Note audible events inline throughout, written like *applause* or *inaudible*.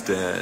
Dead.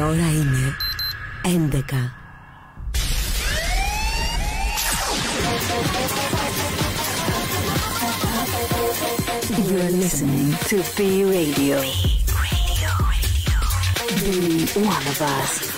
Η ώρα είναι 11. You're listening to B Radio. Be one of us.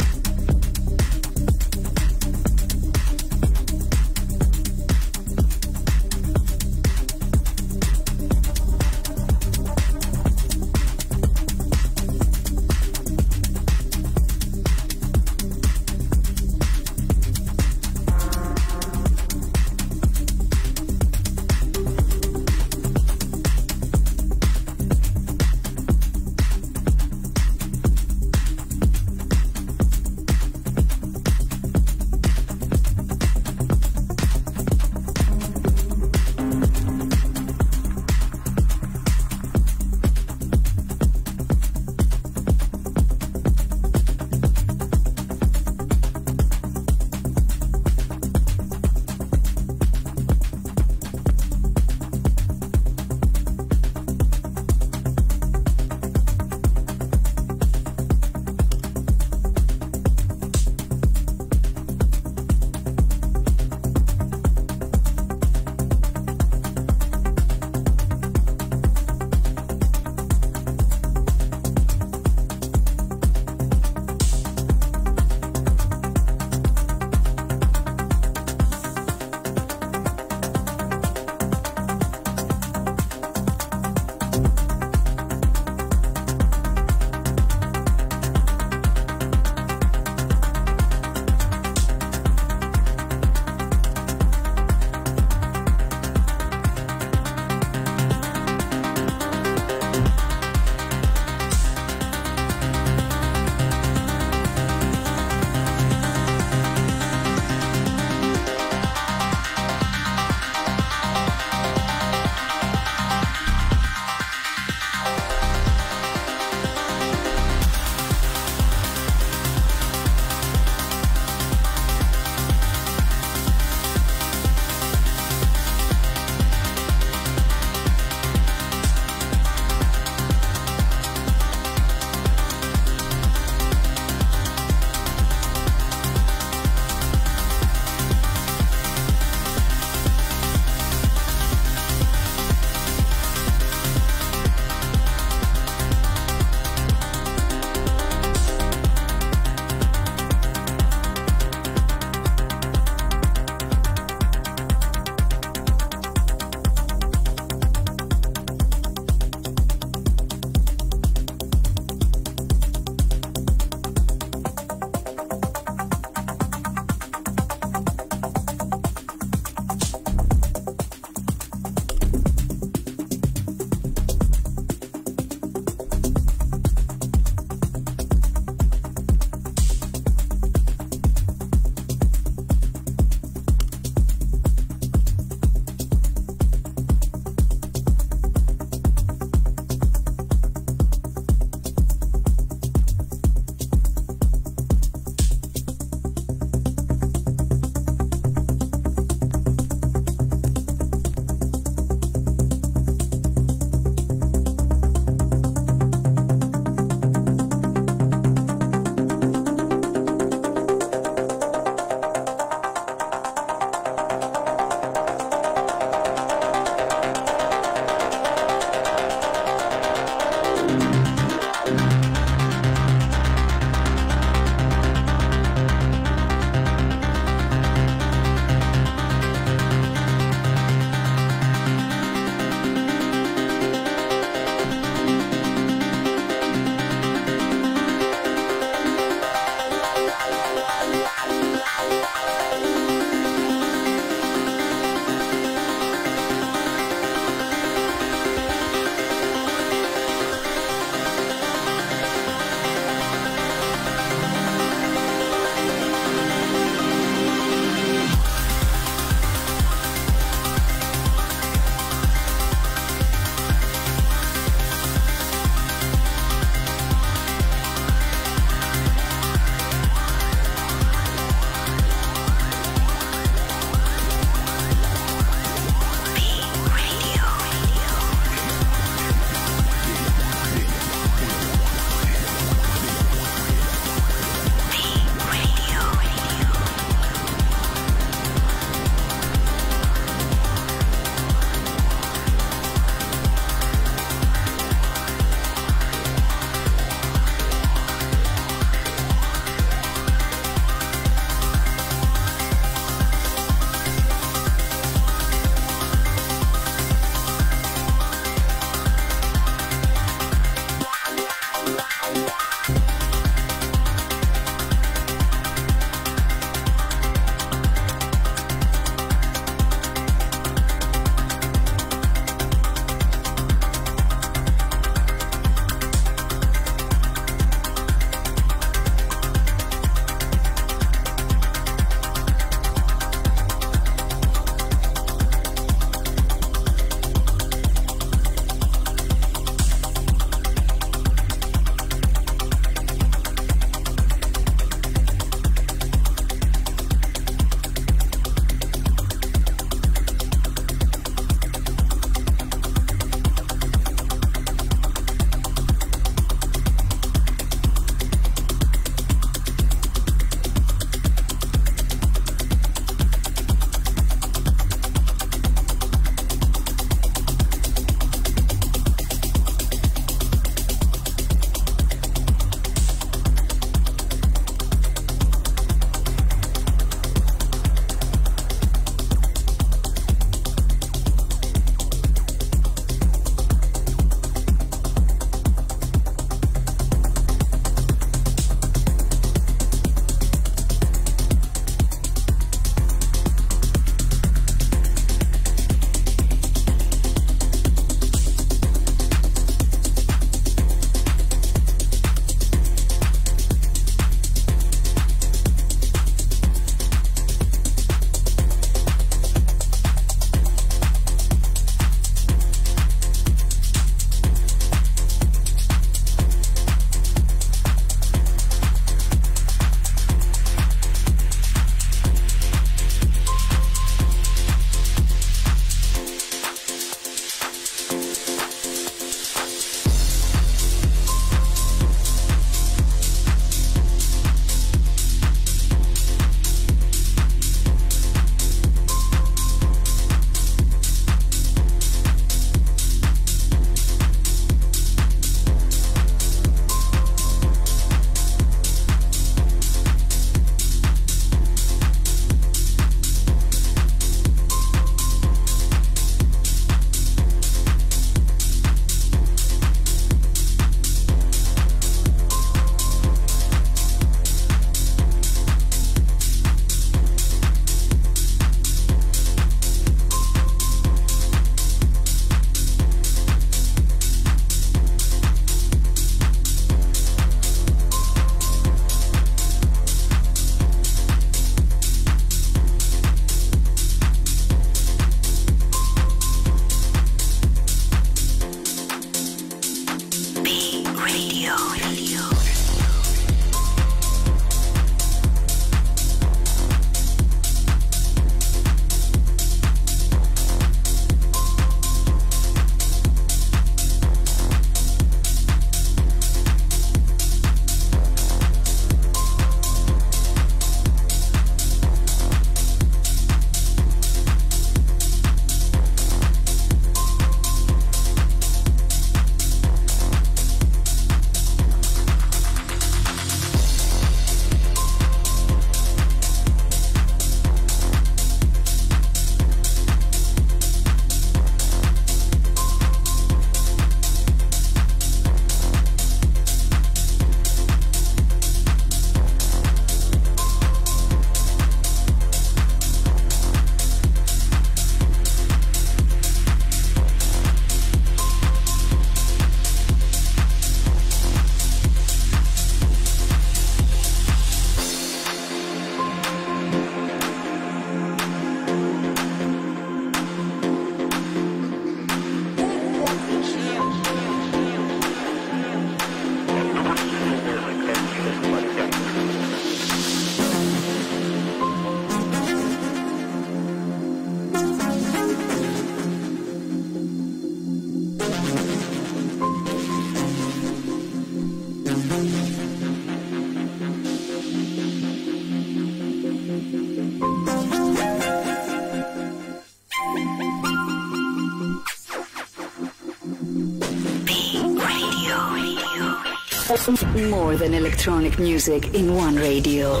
More than electronic music in one radio.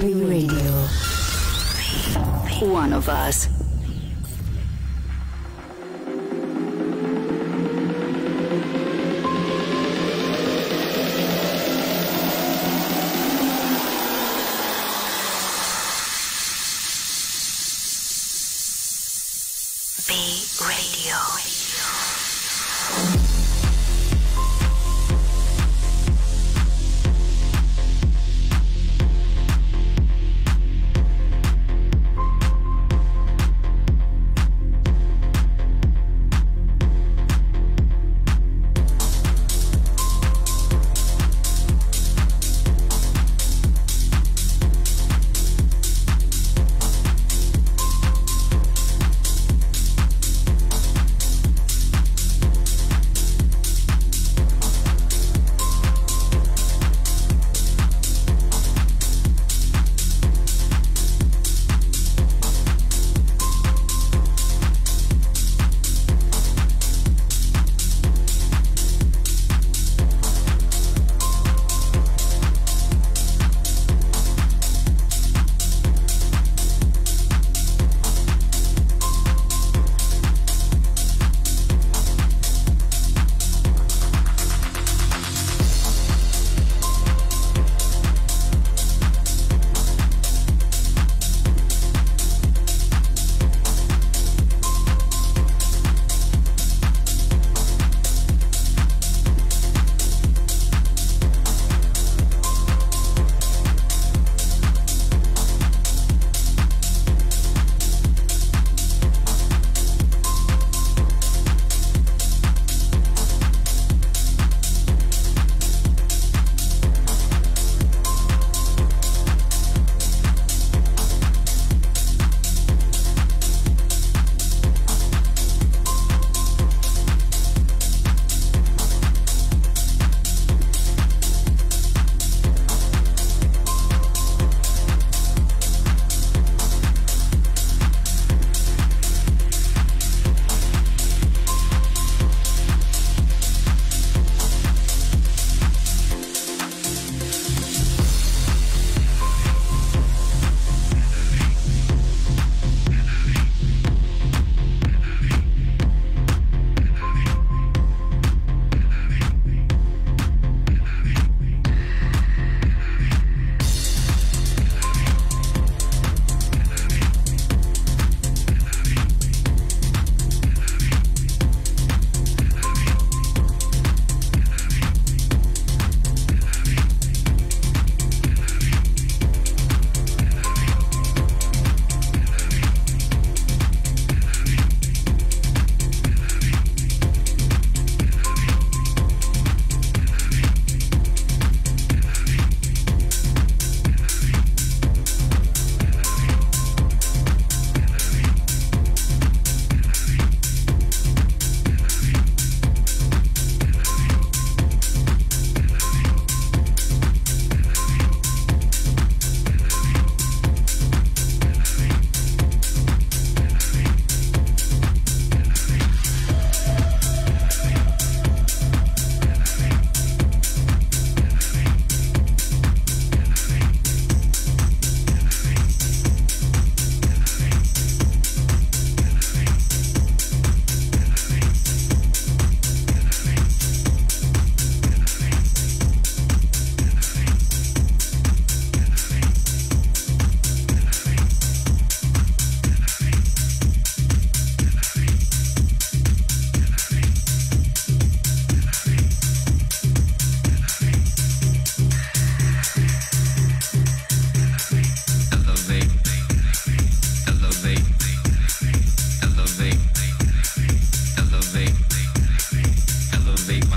B Radio. One of us.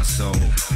Soul.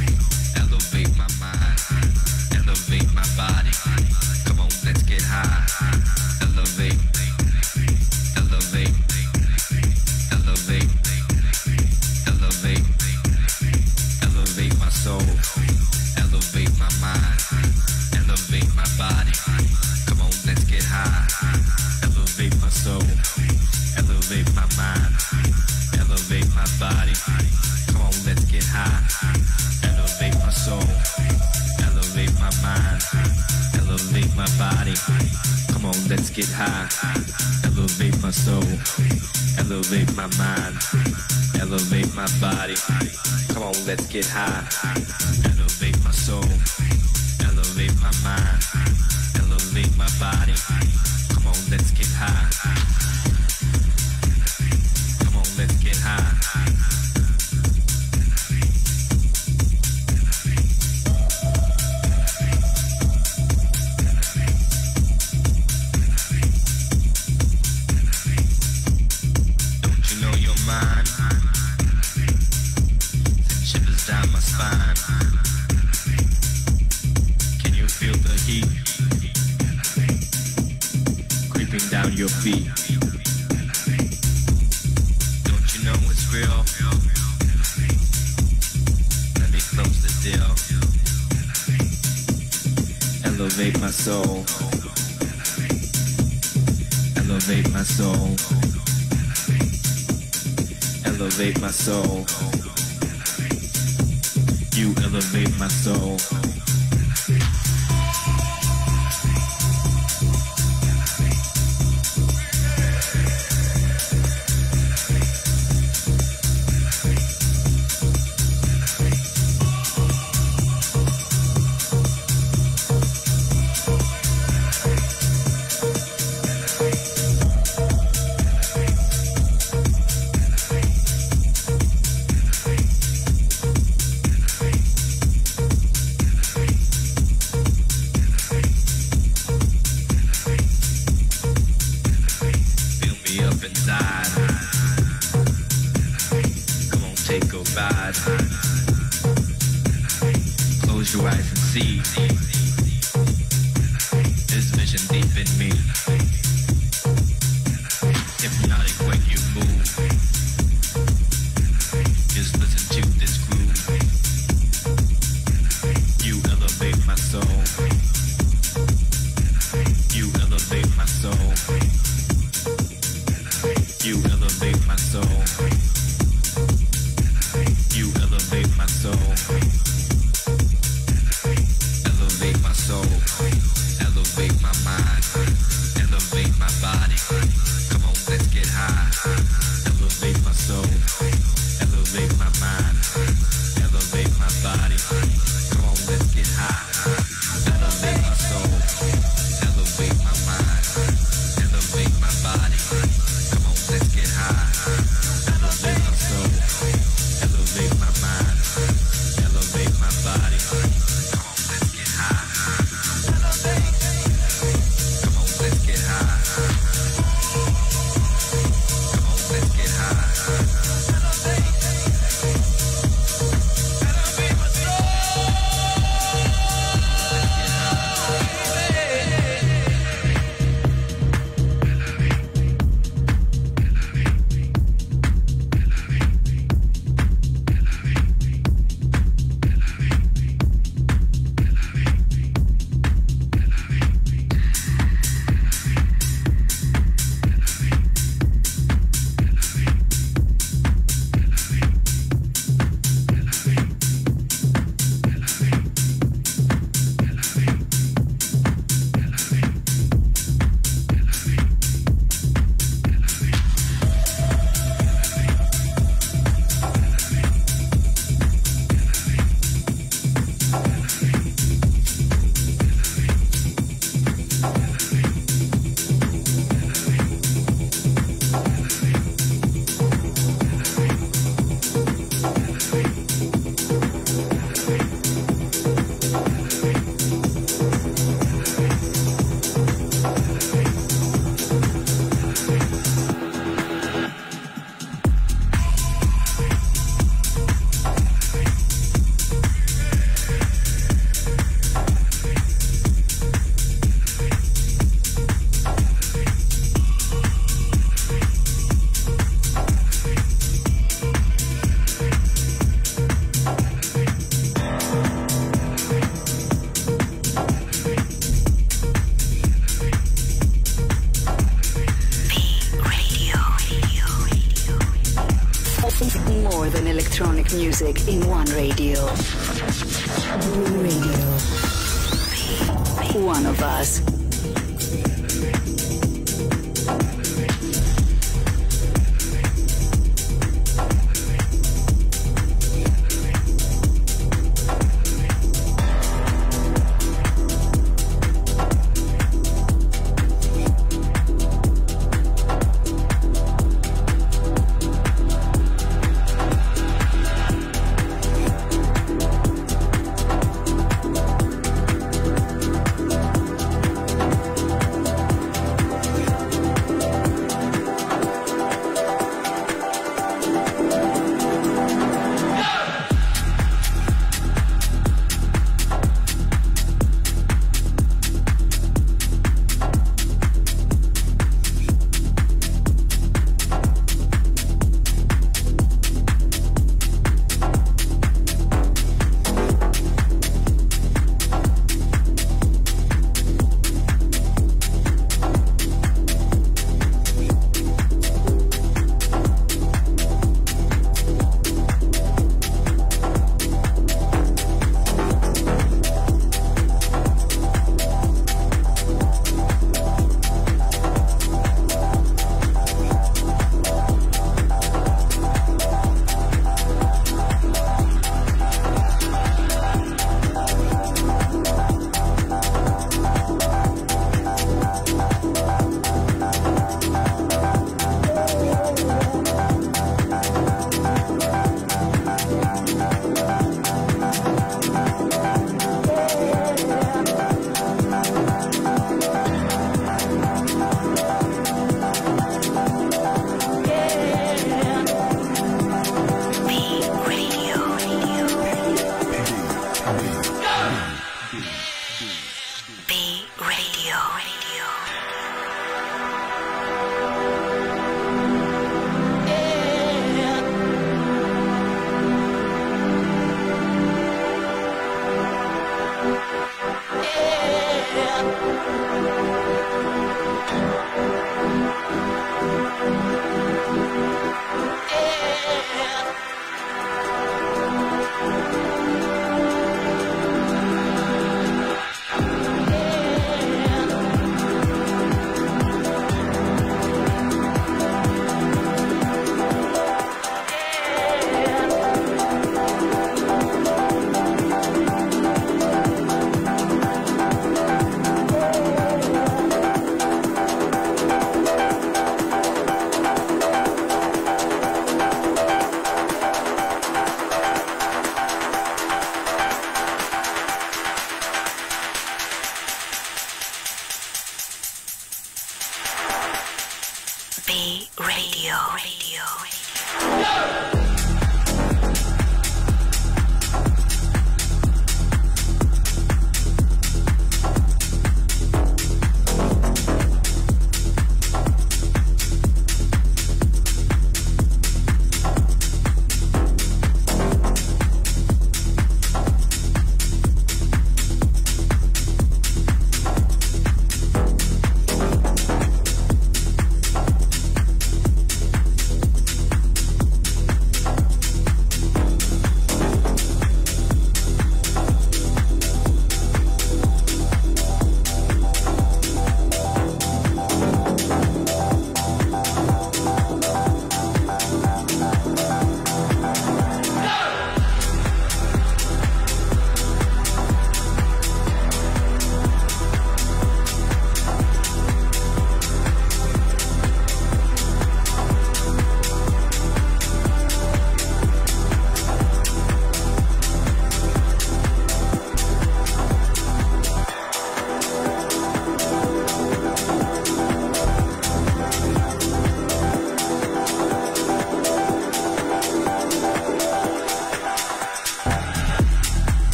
So ride. Close your eyes and see.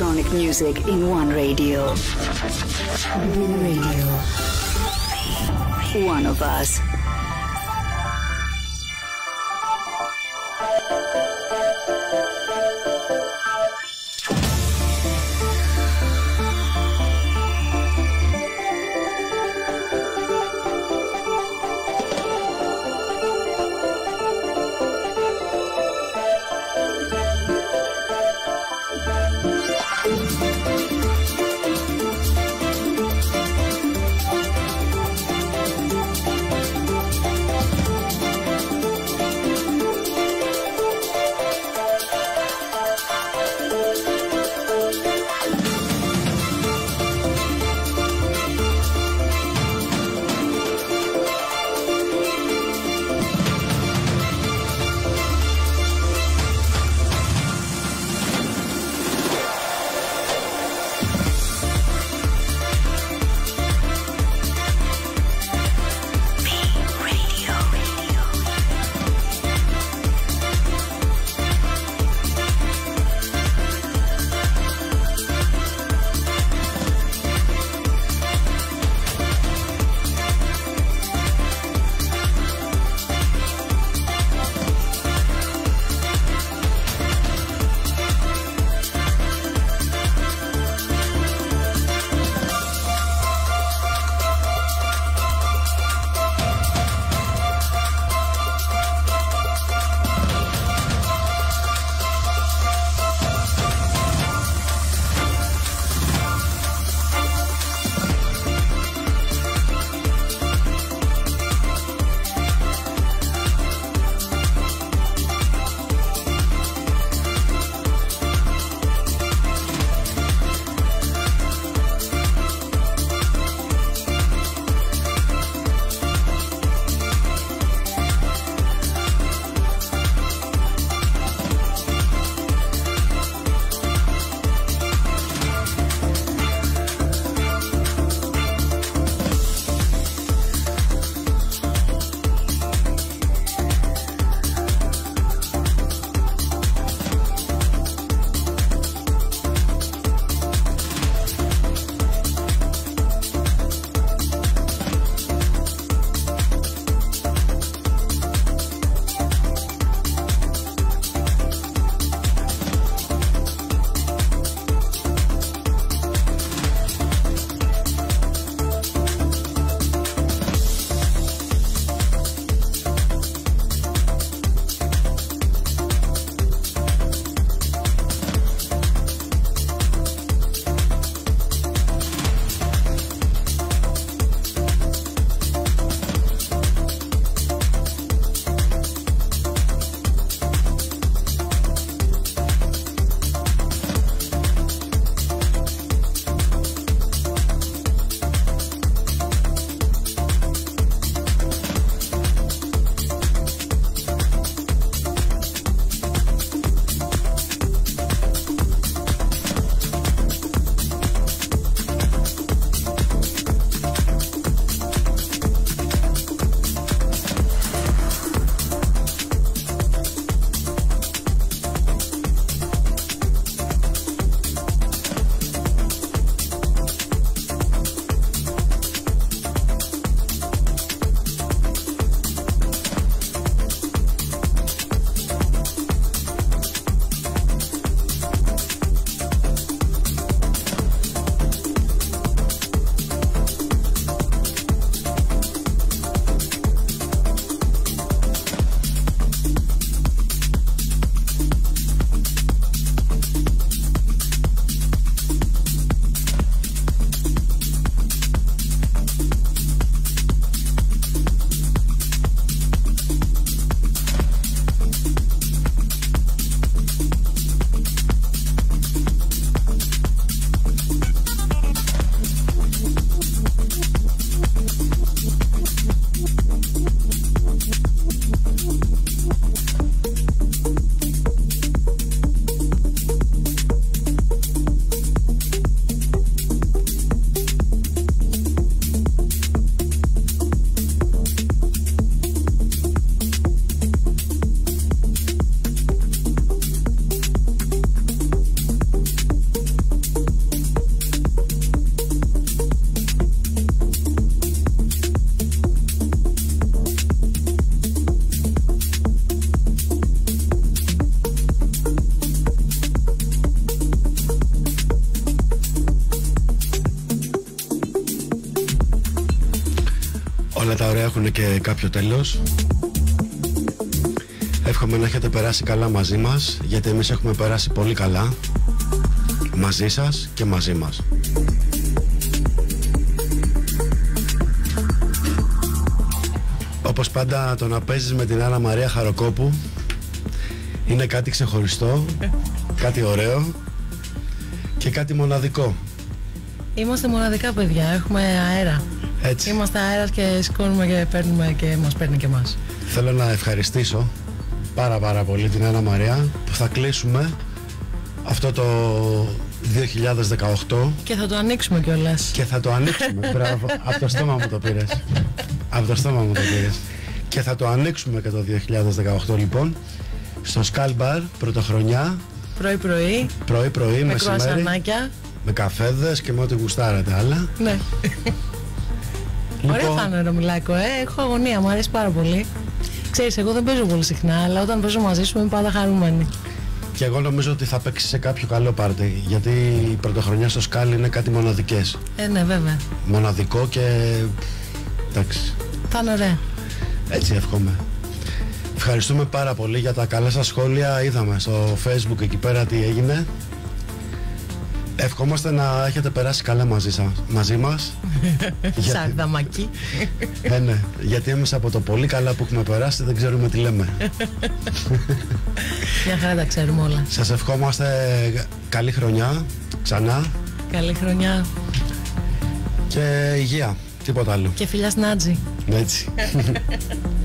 Electronic music in one radio. Radio. One of us. Έχουν και κάποιο τέλος. Εύχομαι να έχετε περάσει καλά μαζί μας, γιατί εμείς έχουμε περάσει πολύ καλά μαζί σας και μαζί μας. Όπως πάντα το να παίζεις με την Άννα Μαρία Χαροκόπου είναι κάτι ξεχωριστό, *laughs* κάτι ωραίο και κάτι μοναδικό. Είμαστε μοναδικά παιδιά, έχουμε αέρα. Έτσι. Είμαστε αέρας και σηκώνουμε και παίρνουμε και μας παίρνει και εμάς. Θέλω να ευχαριστήσω πάρα πάρα πολύ την Άννα Μαρία που θα κλείσουμε αυτό το 2018 Και θα το ανοίξουμε κιόλας. και θα το ανοίξουμε. *laughs* Μπράβο. Από το στόμα μου το πήρες. Από το στόμα μου το πήρες. Και θα το ανοίξουμε και το 2018 λοιπόν στο Skull Bar πρωτοχρονιά Πρωί-πρωί, πρωί-πρωί, με μεσημέρι κρουασανάκια. με καφέδες και με ό,τι γουστάρετε άλλα. Ναι. *laughs* Ωραία θα είναι ρε Μιλάκο, ε. Έχω αγωνία, μου αρέσει πάρα πολύ. Ξέρεις, εγώ δεν παίζω πολύ συχνά, αλλά όταν παίζω μαζί σου είμαι πάντα χαρούμενη. Και εγώ νομίζω ότι θα παίξει σε κάποιο καλό πάρτι. Γιατί η πρωτοχρονιά στο Skull είναι κάτι μοναδικές. Ε, ναι, βέβαια. Μοναδικό και. εντάξει. Θα είναι ωραία. Έτσι εύχομαι. Ευχαριστούμε πάρα πολύ για τα καλά σας σχόλια. Είδαμε στο facebook εκεί πέρα τι έγινε. Ευχόμαστε να έχετε περάσει καλά μαζί, σας, μαζί μας. *laughs* γιατί, Σαρδαμακή. ε, ναι, γιατί εμείς από το πολύ καλά που έχουμε περάσει δεν ξέρουμε τι λέμε. Μια χαρά τα ξέρουμε όλα. Σας ευχόμαστε καλή χρονιά ξανά Καλή χρονιά και υγεία. Τίποτα άλλο. και φιλιά στην Άτζη. Έτσι. *laughs*